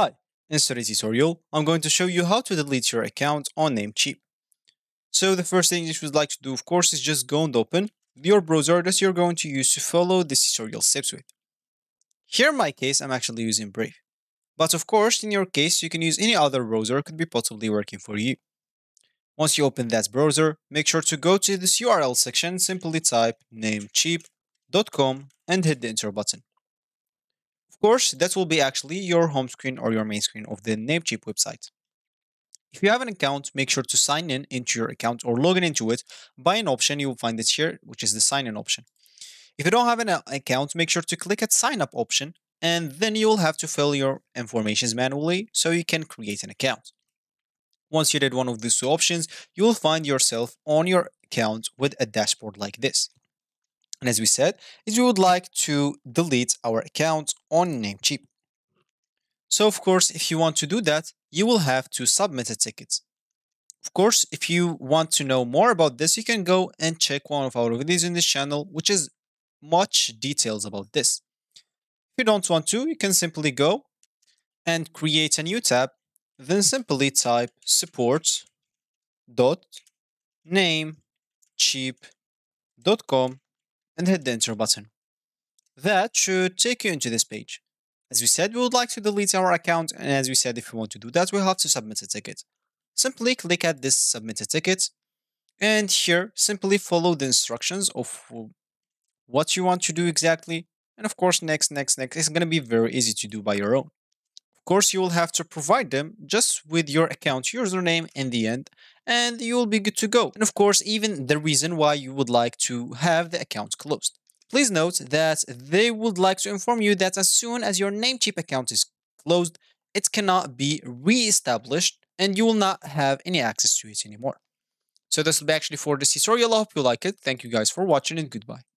Hi, in today's tutorial, I'm going to show you how to delete your account on Namecheap. So the first thing you would like to do, of course, is just go and open your browser that you're going to use to follow this tutorial steps with. Here in my case, I'm actually using Brave. But of course, in your case, you can use any other browser could be possibly working for you. Once you open that browser, make sure to go to this URL section, simply type namecheap.com and hit the enter button course, that will be actually your home screen or your main screen of the Namecheap website. If you have an account, make sure to sign in into your account or log in into it by an option. You will find it here, which is the sign in option. If you don't have an uh, account, make sure to click at sign up option and then you will have to fill your informations manually so you can create an account. Once you did one of these two options, you will find yourself on your account with a dashboard like this. And as we said, is we would like to delete our account on Namecheap. So of course, if you want to do that, you will have to submit a ticket. Of course, if you want to know more about this, you can go and check one of our videos in this channel, which is much details about this. If you don't want to, you can simply go and create a new tab, then simply type support dot name cheap.com and hit the enter button. That should take you into this page. As we said, we would like to delete our account, and as we said, if we want to do that, we'll have to submit a ticket. Simply click at this submit a ticket, and here, simply follow the instructions of what you want to do exactly. And of course, next, next, next. It's going to be very easy to do by your own. Course, you will have to provide them just with your account username in the end, and you will be good to go. And of course, even the reason why you would like to have the account closed. Please note that they would like to inform you that as soon as your Namecheap account is closed, it cannot be re-established and you will not have any access to it anymore. So this will be actually for this tutorial. I hope you like it. Thank you guys for watching and goodbye.